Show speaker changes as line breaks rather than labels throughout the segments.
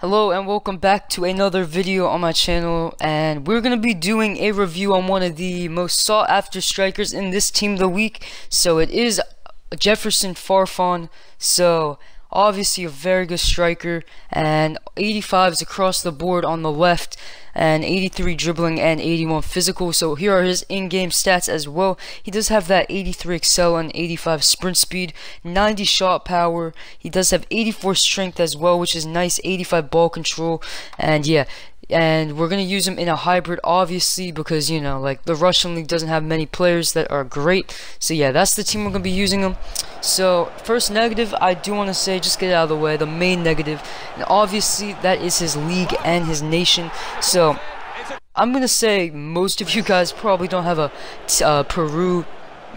Hello and welcome back to another video on my channel and we're going to be doing a review on one of the most sought after strikers in this team of the week. So it is Jefferson Farfan. So obviously a very good striker and 85s across the board on the left and 83 dribbling and 81 physical. So here are his in-game stats as well. He does have that 83 excel and 85 sprint speed 90 shot power. He does have 84 strength as well which is nice 85 ball control. And yeah and we're going to use him in a hybrid obviously because you know like the Russian league doesn't have many players that are great. So yeah that's the team we're going to be using him so first negative I do want to say just get out of the way the main negative. And obviously that is his league and his nation. So I'm going to say most of you guys probably don't have a uh, Peru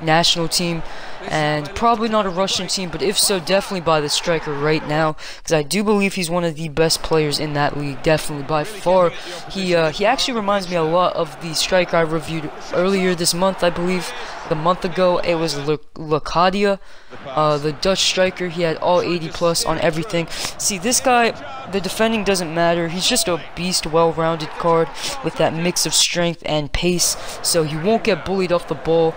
national team and probably not a Russian team, but if so, definitely by the striker right now because I do believe he's one of the best players in that league, definitely by far. He uh, he actually reminds me a lot of the striker I reviewed earlier this month, I believe. The month ago, it was Locadia, uh, the Dutch striker. He had all 80 plus on everything. See, this guy, the defending doesn't matter. He's just a beast, well-rounded card with that mix of strength and pace, so he won't get bullied off the ball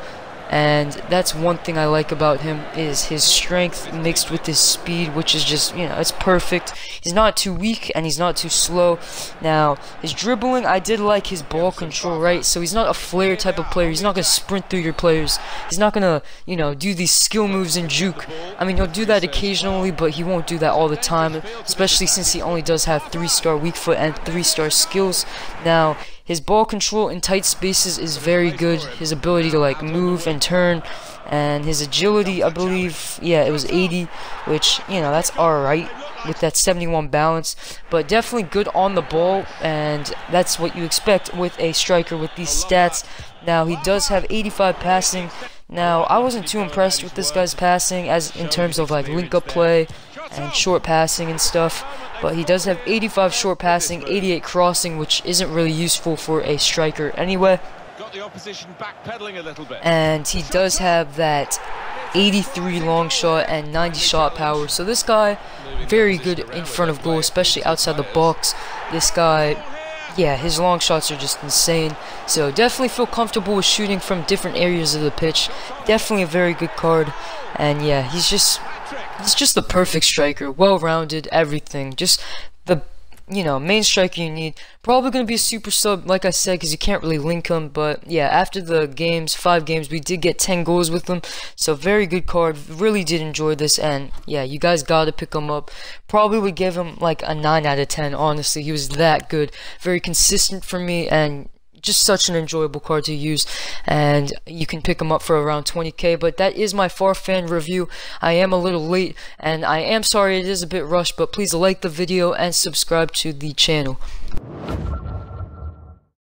and that's one thing I like about him is his strength mixed with his speed which is just you know it's perfect. He's not too weak and he's not too slow. Now his dribbling I did like his ball control right? So he's not a flair type of player. He's not gonna sprint through your players. He's not gonna you know do these skill moves and juke. I mean he'll do that occasionally but he won't do that all the time especially since he only does have three star weak foot and three star skills. Now his ball control in tight spaces is very good. His ability to like move and turn and his agility, I believe, yeah, it was 80, which, you know, that's alright with that 71 balance, but definitely good on the ball, and that's what you expect with a striker with these stats. Now, he does have 85 passing. Now, I wasn't too impressed with this guy's passing as in terms of like link-up play and short passing and stuff. But he does have 85 short passing, 88 crossing, which isn't really useful for a striker anyway. And he does have that 83 long shot and 90 shot power. So this guy, very good in front of goal, especially outside the box. This guy, yeah, his long shots are just insane. So definitely feel comfortable with shooting from different areas of the pitch. Definitely a very good card. And yeah, he's just He's just the perfect striker, well-rounded, everything. Just the you know, main striker you need. Probably going to be a super sub, like I said, because you can't really link him. But yeah, after the games, five games, we did get 10 goals with him. So very good card. Really did enjoy this. And yeah, you guys got to pick him up. Probably would give him like a 9 out of 10, honestly. He was that good. Very consistent for me. And just such an enjoyable card to use and you can pick them up for around 20k but that is my Farfan review. I am a little late and I am sorry it is a bit rushed but please like the video and subscribe to the channel